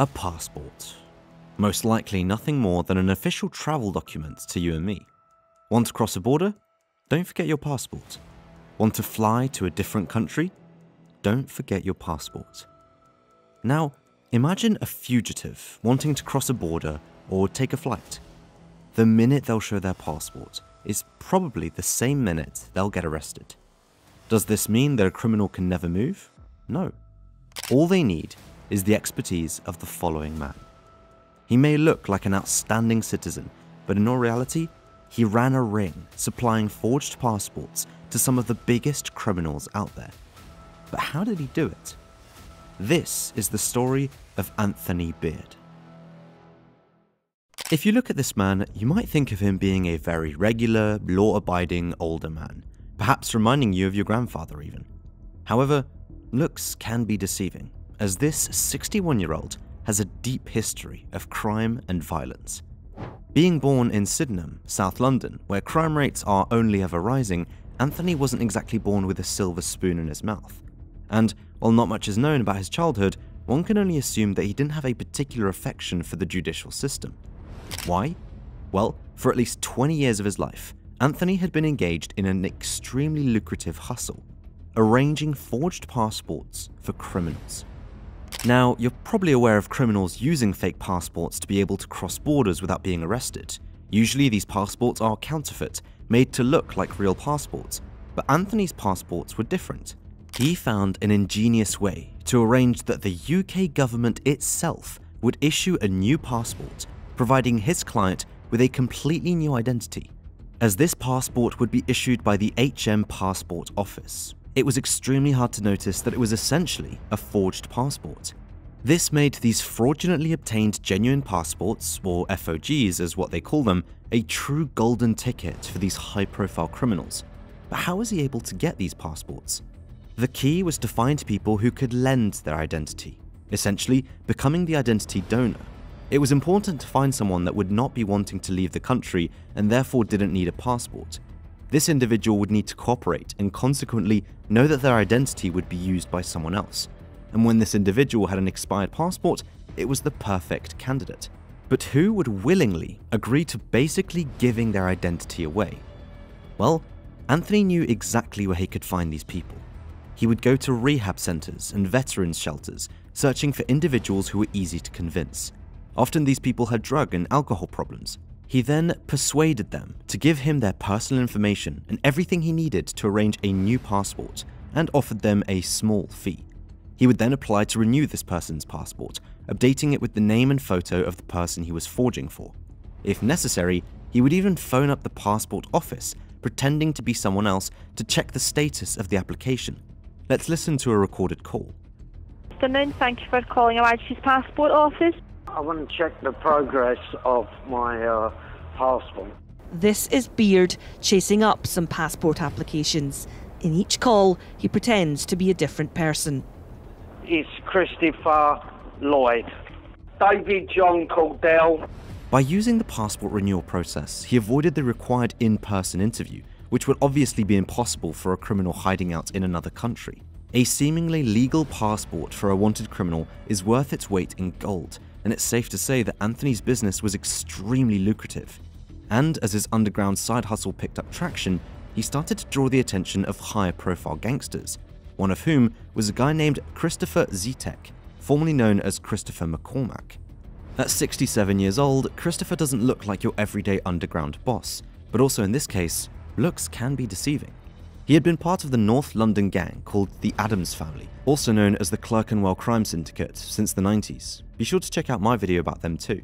A passport. Most likely nothing more than an official travel document to you and me. Want to cross a border? Don't forget your passport. Want to fly to a different country? Don't forget your passport. Now, imagine a fugitive wanting to cross a border or take a flight. The minute they'll show their passport is probably the same minute they'll get arrested. Does this mean that a criminal can never move? No. All they need is the expertise of the following man. He may look like an outstanding citizen, but in all reality, he ran a ring supplying forged passports to some of the biggest criminals out there. But how did he do it? This is the story of Anthony Beard. If you look at this man, you might think of him being a very regular, law abiding older man, perhaps reminding you of your grandfather even. However, looks can be deceiving, as this 61 year old has a deep history of crime and violence. Being born in Sydenham, South London, where crime rates are only ever rising, Anthony wasn't exactly born with a silver spoon in his mouth. And while not much is known about his childhood, one can only assume that he didn't have a particular affection for the judicial system. Why? Well, for at least 20 years of his life, Anthony had been engaged in an extremely lucrative hustle, arranging forged passports for criminals. Now, you're probably aware of criminals using fake passports to be able to cross borders without being arrested. Usually, these passports are counterfeit, made to look like real passports, but Anthony's passports were different. He found an ingenious way to arrange that the UK government itself would issue a new passport providing his client with a completely new identity, as this passport would be issued by the HM Passport Office. It was extremely hard to notice that it was essentially a forged passport. This made these fraudulently obtained genuine passports, or FOGs as what they call them, a true golden ticket for these high profile criminals. But how was he able to get these passports? The key was to find people who could lend their identity, essentially becoming the identity donor it was important to find someone that would not be wanting to leave the country and therefore didn't need a passport. This individual would need to cooperate and consequently know that their identity would be used by someone else. And when this individual had an expired passport, it was the perfect candidate. But who would willingly agree to basically giving their identity away? Well, Anthony knew exactly where he could find these people. He would go to rehab centers and veterans shelters, searching for individuals who were easy to convince. Often these people had drug and alcohol problems. He then persuaded them to give him their personal information and everything he needed to arrange a new passport and offered them a small fee. He would then apply to renew this person's passport, updating it with the name and photo of the person he was forging for. If necessary, he would even phone up the passport office, pretending to be someone else to check the status of the application. Let's listen to a recorded call. Good Afternoon, thank you for calling Majesty's Passport Office. I want to check the progress of my uh, passport. This is Beard chasing up some passport applications. In each call, he pretends to be a different person. It's Christopher Lloyd. David John Cordell. By using the passport renewal process, he avoided the required in person interview, which would obviously be impossible for a criminal hiding out in another country. A seemingly legal passport for a wanted criminal is worth its weight in gold, and it's safe to say that Anthony's business was extremely lucrative. And as his underground side hustle picked up traction, he started to draw the attention of higher profile gangsters, one of whom was a guy named Christopher Zietek, formerly known as Christopher McCormack. At 67 years old, Christopher doesn't look like your everyday underground boss, but also in this case, looks can be deceiving. He had been part of the North London gang called the Adams Family, also known as the Clerkenwell Crime Syndicate, since the 90s. Be sure to check out my video about them too.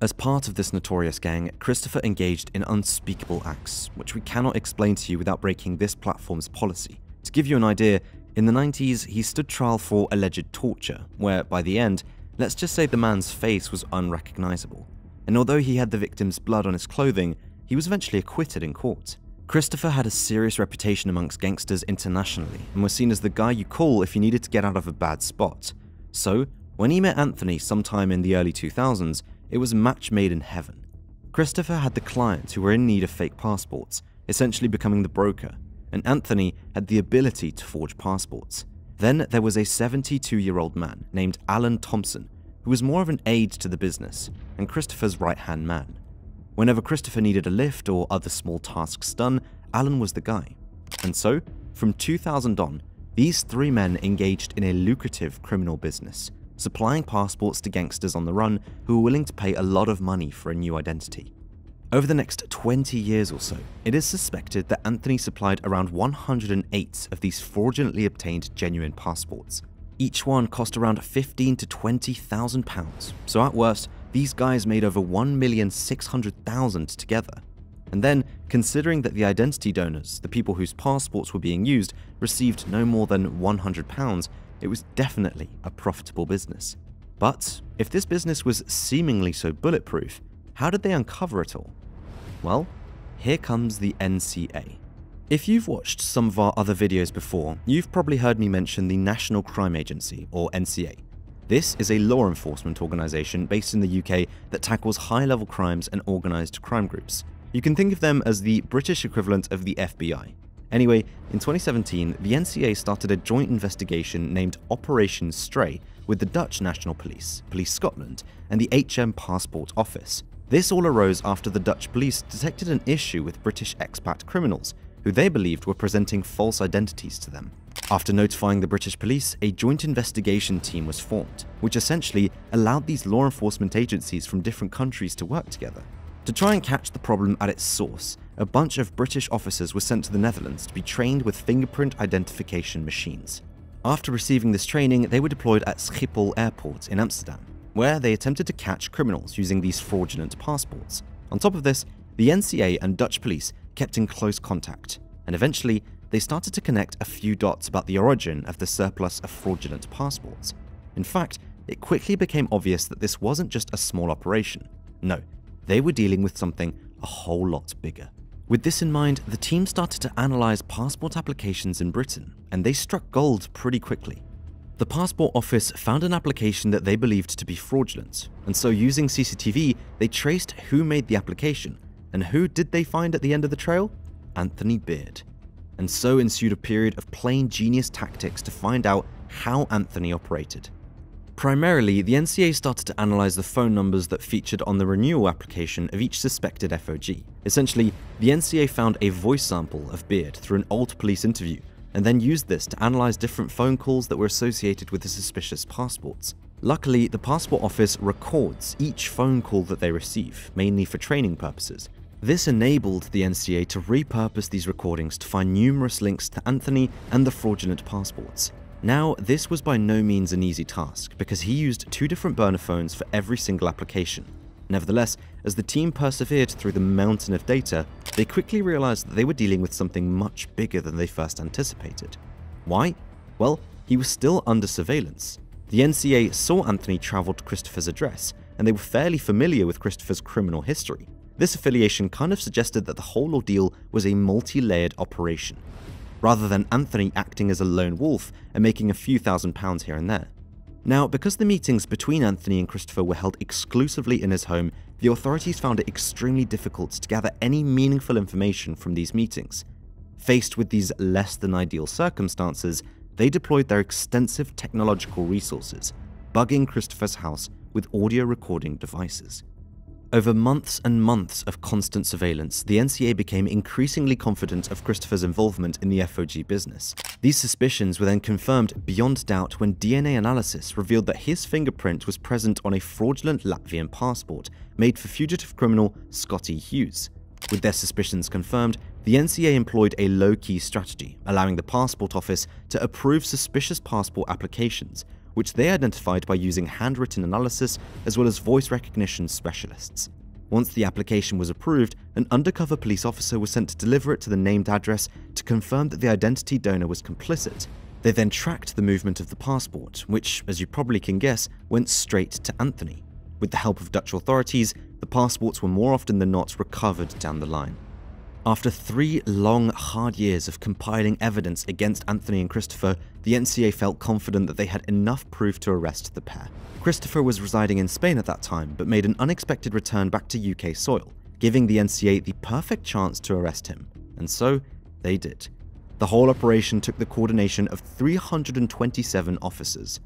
As part of this notorious gang, Christopher engaged in unspeakable acts, which we cannot explain to you without breaking this platform's policy. To give you an idea, in the 90s, he stood trial for alleged torture, where by the end, let's just say the man's face was unrecognizable. And although he had the victim's blood on his clothing, he was eventually acquitted in court. Christopher had a serious reputation amongst gangsters internationally and was seen as the guy you call if you needed to get out of a bad spot. So, when he met Anthony sometime in the early 2000s, it was a match made in heaven. Christopher had the clients who were in need of fake passports, essentially becoming the broker, and Anthony had the ability to forge passports. Then there was a 72 year old man named Alan Thompson, who was more of an aide to the business and Christopher's right hand man. Whenever Christopher needed a lift or other small tasks done, Alan was the guy. And so, from 2000 on, these three men engaged in a lucrative criminal business, supplying passports to gangsters on the run who were willing to pay a lot of money for a new identity. Over the next 20 years or so, it is suspected that Anthony supplied around 108 of these fraudulently obtained genuine passports. Each one cost around 15 to 20,000 pounds, so at worst, these guys made over 1,600,000 together. And then, considering that the identity donors, the people whose passports were being used, received no more than 100 pounds, it was definitely a profitable business. But if this business was seemingly so bulletproof, how did they uncover it all? Well, here comes the NCA. If you've watched some of our other videos before, you've probably heard me mention the National Crime Agency, or NCA. This is a law enforcement organisation based in the UK that tackles high level crimes and organised crime groups. You can think of them as the British equivalent of the FBI. Anyway, in 2017, the NCA started a joint investigation named Operation Stray with the Dutch National Police, Police Scotland, and the HM Passport Office. This all arose after the Dutch police detected an issue with British expat criminals who they believed were presenting false identities to them. After notifying the British police, a joint investigation team was formed, which essentially allowed these law enforcement agencies from different countries to work together. To try and catch the problem at its source, a bunch of British officers were sent to the Netherlands to be trained with fingerprint identification machines. After receiving this training, they were deployed at Schiphol Airport in Amsterdam, where they attempted to catch criminals using these fraudulent passports. On top of this, the NCA and Dutch police kept in close contact, and eventually they started to connect a few dots about the origin of the surplus of fraudulent passports. In fact, it quickly became obvious that this wasn't just a small operation. No, they were dealing with something a whole lot bigger. With this in mind, the team started to analyze passport applications in Britain, and they struck gold pretty quickly. The Passport Office found an application that they believed to be fraudulent, and so using CCTV, they traced who made the application and who did they find at the end of the trail? Anthony Beard. And so ensued a period of plain genius tactics to find out how Anthony operated. Primarily, the NCA started to analyze the phone numbers that featured on the renewal application of each suspected FOG. Essentially, the NCA found a voice sample of Beard through an old police interview, and then used this to analyze different phone calls that were associated with the suspicious passports. Luckily, the passport office records each phone call that they receive, mainly for training purposes, this enabled the NCA to repurpose these recordings to find numerous links to Anthony and the fraudulent passports. Now, this was by no means an easy task, because he used two different burner phones for every single application. Nevertheless, as the team persevered through the mountain of data, they quickly realized that they were dealing with something much bigger than they first anticipated. Why? Well, he was still under surveillance. The NCA saw Anthony travel to Christopher's address, and they were fairly familiar with Christopher's criminal history. This affiliation kind of suggested that the whole ordeal was a multi-layered operation, rather than Anthony acting as a lone wolf and making a few thousand pounds here and there. Now, because the meetings between Anthony and Christopher were held exclusively in his home, the authorities found it extremely difficult to gather any meaningful information from these meetings. Faced with these less than ideal circumstances, they deployed their extensive technological resources, bugging Christopher's house with audio recording devices. Over months and months of constant surveillance, the NCA became increasingly confident of Christopher's involvement in the FOG business. These suspicions were then confirmed beyond doubt when DNA analysis revealed that his fingerprint was present on a fraudulent Latvian passport made for fugitive criminal Scotty Hughes. With their suspicions confirmed, the NCA employed a low-key strategy, allowing the passport office to approve suspicious passport applications, which they identified by using handwritten analysis as well as voice recognition specialists. Once the application was approved, an undercover police officer was sent to deliver it to the named address to confirm that the identity donor was complicit. They then tracked the movement of the passport, which, as you probably can guess, went straight to Anthony. With the help of Dutch authorities, the passports were more often than not recovered down the line. After three long, hard years of compiling evidence against Anthony and Christopher, the NCA felt confident that they had enough proof to arrest the pair. Christopher was residing in Spain at that time, but made an unexpected return back to UK soil, giving the NCA the perfect chance to arrest him. And so, they did. The whole operation took the coordination of 327 officers.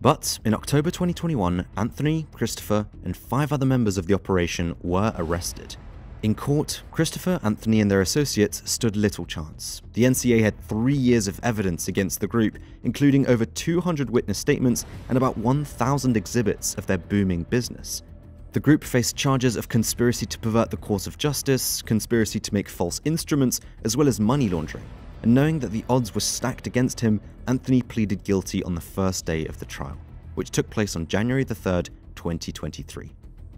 But in October 2021, Anthony, Christopher, and five other members of the operation were arrested. In court, Christopher, Anthony, and their associates stood little chance. The NCA had three years of evidence against the group, including over 200 witness statements and about 1,000 exhibits of their booming business. The group faced charges of conspiracy to pervert the course of justice, conspiracy to make false instruments, as well as money laundering. And knowing that the odds were stacked against him, Anthony pleaded guilty on the first day of the trial, which took place on January 3, 2023.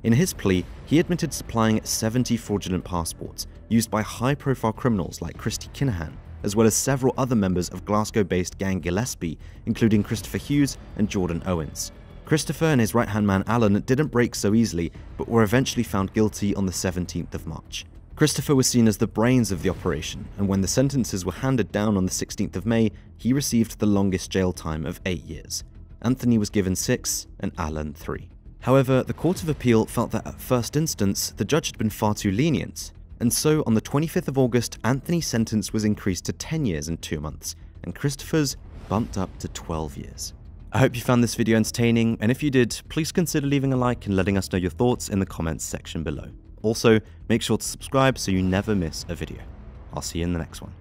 In his plea, he admitted supplying 70 fraudulent passports used by high profile criminals like Christy Kinahan, as well as several other members of Glasgow based gang Gillespie, including Christopher Hughes and Jordan Owens. Christopher and his right hand man Alan didn't break so easily, but were eventually found guilty on the 17th of March. Christopher was seen as the brains of the operation, and when the sentences were handed down on the 16th of May, he received the longest jail time of eight years. Anthony was given six, and Alan three. However, the Court of Appeal felt that at first instance, the judge had been far too lenient, and so on the 25th of August, Anthony's sentence was increased to 10 years and 2 months, and Christopher's bumped up to 12 years. I hope you found this video entertaining, and if you did, please consider leaving a like and letting us know your thoughts in the comments section below. Also, make sure to subscribe so you never miss a video. I'll see you in the next one.